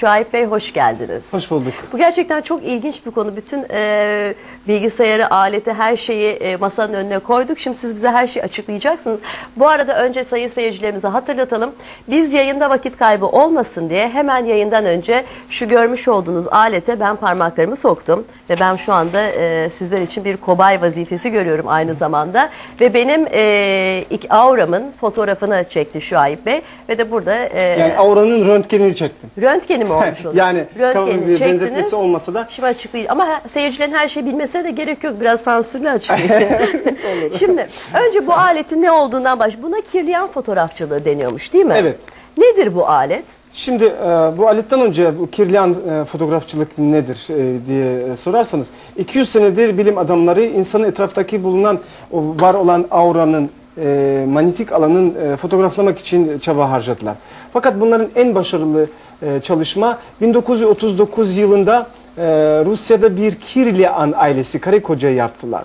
Şuayb Bey hoş geldiniz. Hoş bulduk. Bu gerçekten çok ilginç bir konu. Bütün e, bilgisayarı, aleti, her şeyi e, masanın önüne koyduk. Şimdi siz bize her şeyi açıklayacaksınız. Bu arada önce sayın seyircilerimize hatırlatalım. Biz yayında vakit kaybı olmasın diye hemen yayından önce şu görmüş olduğunuz alete ben parmaklarımı soktum. Ve ben şu anda e, sizler için bir kobay vazifesi görüyorum aynı zamanda. Ve benim e, ilk auramın fotoğrafını çekti Şuayb Bey. Ve de burada e, Yani auranın röntgenini çektim. röntgeni mi olmuş oluyor? Yani Röntgeni bir çektiniz. benzetmesi olmasa da Şimdi açıklayayım. Ama seyircilerin her şeyi bilmesine de gerek yok. Biraz sansürlü açıklayayım. Şimdi önce bu aletin ne olduğundan baş. Buna kirliyan fotoğrafçılığı deniyormuş değil mi? Evet. Nedir bu alet? Şimdi e, bu aletten önce bu kirliyan e, fotoğrafçılık nedir e, diye sorarsanız 200 senedir bilim adamları insanın etraftaki bulunan o var olan auranın e, manyetik alanın e, fotoğraflamak için çaba harcadılar. Fakat bunların en başarılı e, çalışma 1939 yılında e, Rusya'da bir Kirlian ailesi karı koca yaptılar.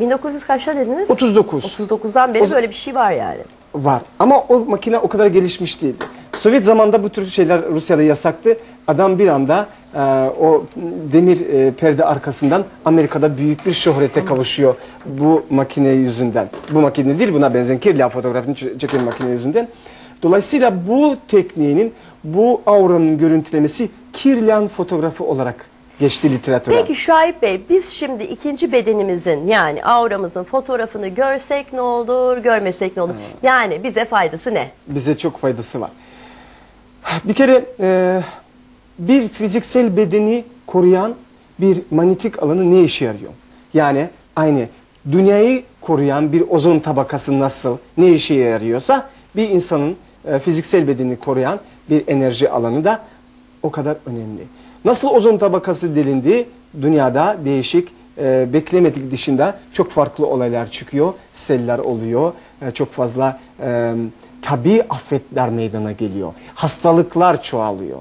1900 kaçta dediniz? 39. 39'dan beri O- böyle bir şey var yani. Var ama o makine o kadar gelişmiş değildi. Sovyet zamanında bu tür şeyler Rusya'da yasaktı. Adam bir anda e, o demir e, perde arkasından Amerika'da büyük bir şöhrete kavuşuyor bu makine yüzünden. Bu makine değil buna benzeyen kirli fotoğrafını çeken makine yüzünden. Dolayısıyla bu tekniğinin bu auranın görüntülemesi kirlian fotoğrafı olarak geçti literatüre. Peki Şuayb Bey biz şimdi ikinci bedenimizin yani auramızın fotoğrafını görsek ne olur, görmesek ne olur? Yani bize faydası ne? bize çok faydası var. Bir kere e, bir fiziksel bedeni koruyan bir manyetik alanı ne işe yarıyor? Yani aynı dünyayı koruyan bir ozon tabakası nasıl ne işe yarıyorsa bir insanın e, fiziksel bedeni koruyan bir enerji alanı da o kadar önemli. Nasıl ozon tabakası delindi dünyada değişik e, beklemedik dışında çok farklı olaylar çıkıyor. Seller oluyor. e, çok fazla e, tabi afetler meydana geliyor. Hastalıklar çoğalıyor.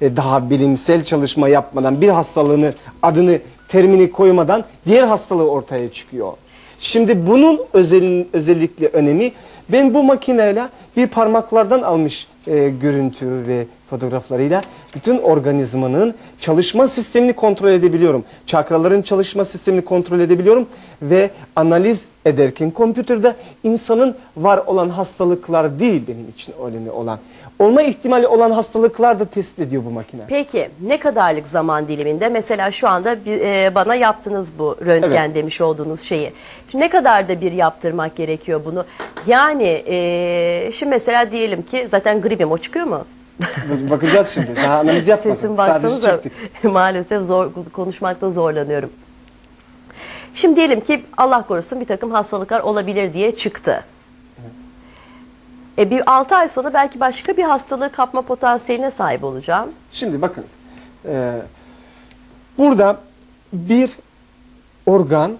E, daha bilimsel çalışma yapmadan bir hastalığını adını terimini koymadan diğer hastalığı ortaya çıkıyor. Şimdi bunun özelin, özellikle önemi ben bu makineyle bir parmaklardan almış e, görüntü ve fotoğraflarıyla bütün organizmanın çalışma sistemini kontrol edebiliyorum. Çakraların çalışma sistemini kontrol edebiliyorum ve analiz ederken kompüterde insanın var olan hastalıklar değil benim için önemli olan. Olma ihtimali olan hastalıklar da tespit ediyor bu makine. Peki ne kadarlık zaman diliminde mesela şu anda bir, e, bana yaptınız bu röntgen Evet. demiş olduğunuz şeyi. Şimdi ne kadar da bir yaptırmak gerekiyor bunu? Yani e, şimdi mesela diyelim ki zaten gripim o çıkıyor mu? Bakacağız şimdi. Daha analiz yapmadım. Sesim baksanıza maalesef zor konuşmakta zorlanıyorum. Şimdi diyelim ki Allah korusun bir takım hastalıklar olabilir diye çıktı. E bir 6 ay sonra belki başka bir hastalığı kapma potansiyeline sahip olacağım. Şimdi bakınız. Ee, burada bir organ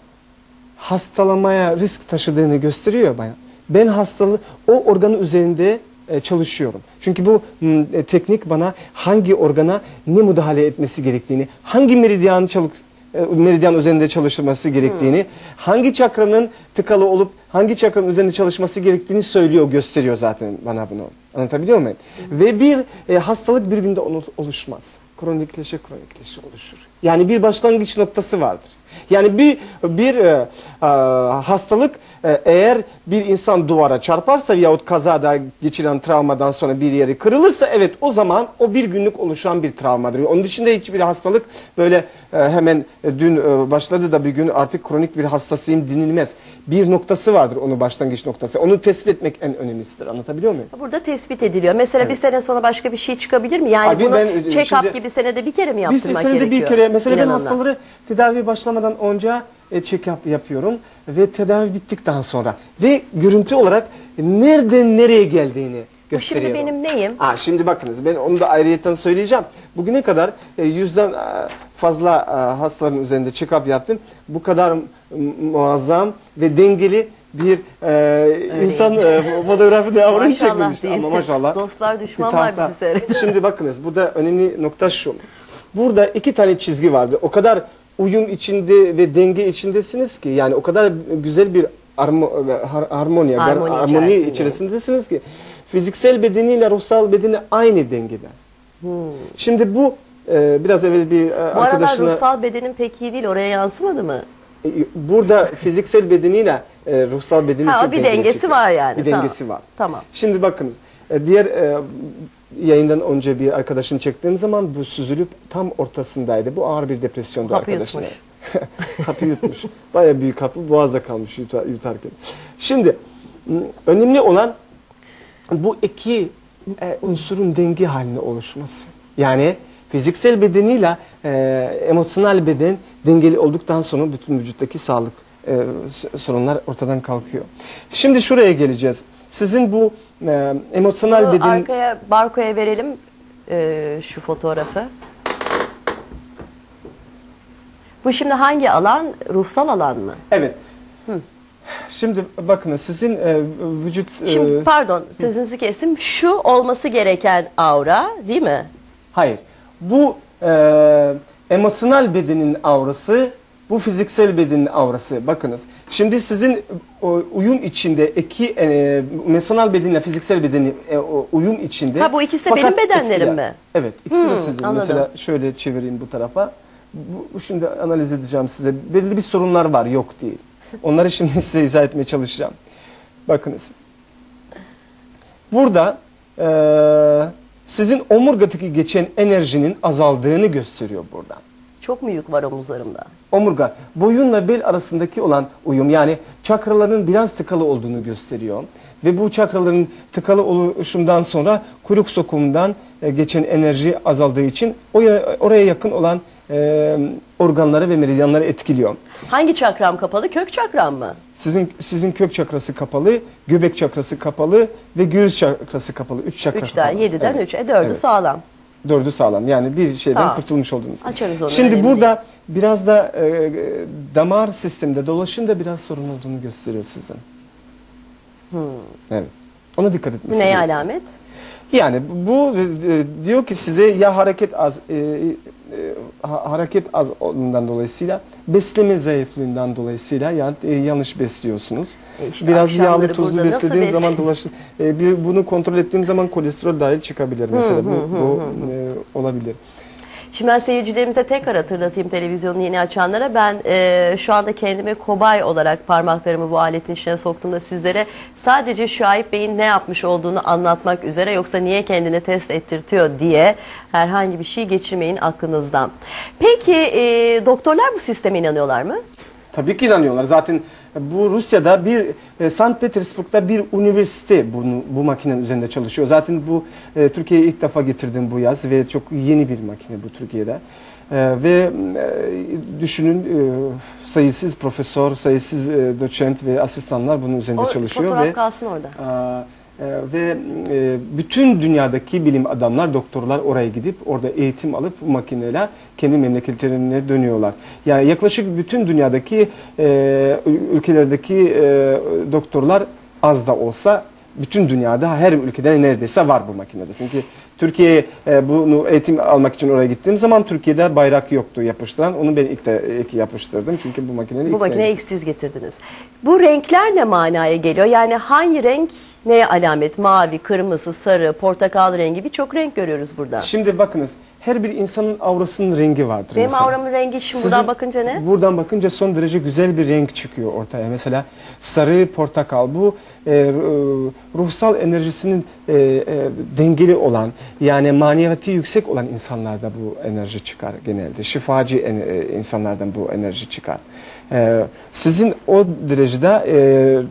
hastalamaya risk taşıdığını gösteriyor bana. Ben hastalığı o organın üzerinde e, çalışıyorum. Çünkü bu m, e, teknik bana hangi organa ne müdahale etmesi gerektiğini, hangi meridyan çalık e, meridyan üzerinde çalışması gerektiğini, hangi çakranın tıkalı olup hangi çakranın üzerinde çalışması gerektiğini söylüyor, gösteriyor zaten bana bunu. Anlatabiliyor muyum? Ve bir e, hastalık bir günde oluşmaz. Kronikleşe kronikleşe oluşur. Yani bir başlangıç noktası vardır. Yani bir bir e, e, hastalık e, eğer bir insan duvara çarparsa yahut kazada geçiren travmadan sonra bir yeri kırılırsa evet o zaman o bir günlük oluşan bir travmadır. Onun dışında hiçbir hastalık böyle e, hemen e, dün e, başladı da bir gün artık kronik bir hastasıyım dinilmez. Bir noktası vardır onun başlangıç noktası. Onu tespit etmek en önemlisidir. Anlatabiliyor muyum? Burada tespit ediliyor. Mesela bir sene sonra başka bir şey çıkabilir mi? Yani Abi bunu e, check-up gibi senede bir kere mi Bir yaptırmak senede gerekiyor? bir kere mesela ben hastaları tedavi başlamadan önce e, check-up yapıyorum ve tedavi bittikten sonra ve görüntü olarak nereden nereye geldiğini Bu şimdi gösteriyorum. benim neyim? Aa, şimdi bakınız ben onu da ayrıyeten söyleyeceğim. Bugüne kadar e, yüzden e, fazla hastaların üzerinde check-up yaptım. Bu kadar muazzam ve dengeli bir e, insan e, fotoğrafını avranı Maşallah çekmemişti. değil. Ama maşallah. Dostlar düşman Bir var tahta. bizi seyrediyor. Şimdi bakınız burada önemli nokta şu. Burada iki tane çizgi vardı. O kadar uyum içinde ve denge içindesiniz ki yani o kadar güzel bir armo, har- harmoni, Harmoni harmoni içerisinde. içerisindesiniz ki fiziksel bedeniyle ruhsal bedeni aynı dengede. Şimdi bu e, biraz evvel bir e, Bu arkadaşına ruhsal bedenin pek iyi değil. Oraya yansımadı mı? e, burada fiziksel bedeniyle e, ruhsal bedenin Ha, çok bir dengesi çıkıyor. var yani. Bir Tamam. dengesi var. Tamam. Şimdi bakınız diğer e, yayından önce bir arkadaşını çektiğim zaman bu süzülüp tam ortasındaydı. Bu ağır bir depresyondu Hapı arkadaşın. yutmuş. hapı yutmuş. Baya büyük hapı boğazda kalmış yutar, yutarken. Şimdi m, önemli olan bu iki e, unsurun denge haline oluşması. Yani fiziksel bedeniyle e, emosyonel beden dengeli olduktan sonra bütün vücuttaki sağlık e, sorunlar ortadan kalkıyor. Şimdi şuraya geleceğiz. Sizin bu e, emosyonel Bunu beden arkaya, Barko'ya verelim e, şu fotoğrafı. Bu şimdi hangi alan? Ruhsal alan mı? evet. Şimdi bakın sizin e, vücut e, Şimdi pardon sözünüzü kestim. Şu olması gereken aura değil mi? Hayır. Bu e, emosyonel bedenin aurası, bu fiziksel bedenin aurası. Bakınız. Şimdi sizin o, uyum içinde iki e, emosyonel bedenle fiziksel bedeni e, o, uyum içinde. Ha, bu ikisi de benim bedenlerim etkiler. mi? Evet. ikisi de Hmm, sizin. anladım. Mesela şöyle çevireyim bu tarafa. Bu, şimdi analiz edeceğim size. Belli bir sorunlar var, yok değil. Onları şimdi size izah etmeye çalışacağım. Bakınız. Burada eee, sizin omurgadaki geçen enerjinin azaldığını gösteriyor burada. Çok mu yük var omuzlarımda? Omurga boyunla bel arasındaki olan uyum yani çakraların biraz tıkalı olduğunu gösteriyor. Ve bu çakraların tıkalı oluşundan sonra kuyruk sokumundan e, geçen enerji azaldığı için oraya yakın olan e, organları ve meridyanları etkiliyor. Hangi çakram kapalı? Kök çakram mı? Sizin sizin kök çakrası kapalı, göbek çakrası kapalı ve göğüs çakrası kapalı. Üç çakra 3'ten kapalı. 7'den Evet. 3. E 4'ü Evet. sağlam. Dördü sağlam. Yani bir şeyden Tamam. kurtulmuş oldunuz. Açarız onu, Şimdi önemli burada biraz da e, e, damar sisteminde dolaşımda biraz sorun olduğunu gösteriyor sizin. Evet. Ona dikkat Bu etmesi neye gerekiyor. alamet? Yani bu e, diyor ki size ya hareket az e, e, ha- hareket az olduğundan dolayısıyla besleme zayıflığından dolayısıyla yani e, yanlış besliyorsunuz. E işte Biraz yağlı tuzlu beslediğim zaman besle- dolaşın e, bir bunu kontrol ettiğim zaman kolesterol dahil çıkabilir mesela bu, bu e, olabilir. Şimdi ben seyircilerimize tekrar hatırlatayım televizyonu yeni açanlara. Ben e, şu anda kendimi kobay olarak parmaklarımı bu aletin içine soktuğumda sizlere sadece Şuayb Bey'in ne yapmış olduğunu anlatmak üzere yoksa niye kendini test ettirtiyor diye herhangi bir şey geçirmeyin aklınızdan. Peki e, doktorlar bu sisteme inanıyorlar mı? Tabii ki inanıyorlar. Zaten bu Rusya'da bir e, St. Petersburg'da bir üniversite bunu, bu makinenin üzerinde çalışıyor. Zaten bu e, Türkiye'ye ilk defa getirdim bu yaz ve çok yeni bir makine bu Türkiye'de. E, ve e, düşünün e, sayısız profesör, sayısız e, doçent ve asistanlar bunun üzerinde O çalışıyor fotoğraf ve kalsın orada. E, ve e, bütün dünyadaki bilim adamlar, doktorlar oraya gidip orada eğitim alıp bu makineyle kendi memleketlerine dönüyorlar. Yani yaklaşık bütün dünyadaki e, ül- ülkelerdeki e, doktorlar az da olsa bütün dünyada her ülkede neredeyse var bu makinede. Çünkü Türkiye'ye e, bunu eğitim almak için oraya gittiğim zaman Türkiye'de bayrak yoktu yapıştıran. Onu ben ilk, de, ilk yapıştırdım. Çünkü bu makineyi Bu ilk makineye ilk siz getirdiniz. Bu renkler ne manaya geliyor? Yani hangi renk neye alamet? Mavi, kırmızı, sarı, portakal rengi birçok renk görüyoruz burada. Şimdi bakınız her bir insanın aurasının rengi vardır. Benim mesela. auramın rengi şimdi Sizin buradan bakınca ne? Buradan bakınca son derece güzel bir renk çıkıyor ortaya. Mesela sarı, portakal bu e, ru- ruhsal enerjisinin e, e, dengeli olan yani maneviyatı yüksek olan insanlarda bu enerji çıkar genelde. Şifacı en- e, insanlardan bu enerji çıkar. E, sizin o derecede e, e,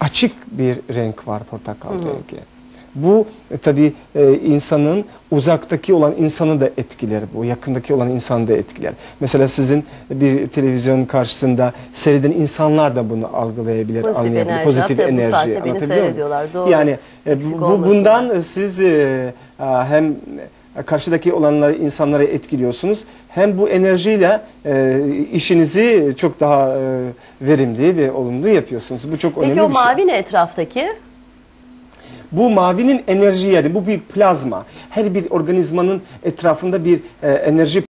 açık bir renk var portakal rengi. Bu e, tabii e, insanın uzaktaki olan insanı da etkiler bu, yakındaki olan insanı da etkiler. Mesela sizin bir televizyon karşısında seyreden insanlar da bunu algılayabilir, Pozitif anlayabilir. enerji. Pozitif Hatta bu enerji. saatte beni seyrediyorlar, doğru. Yani e, bu, bundan siz e, hem karşıdaki olanları insanları etkiliyorsunuz hem bu enerjiyle e, işinizi çok daha e, verimli ve olumlu yapıyorsunuz. Bu çok önemli Peki o bir şey. mavi ne etraftaki? Bu mavinin enerji yani bu bir plazma. Her bir organizmanın etrafında bir e, enerji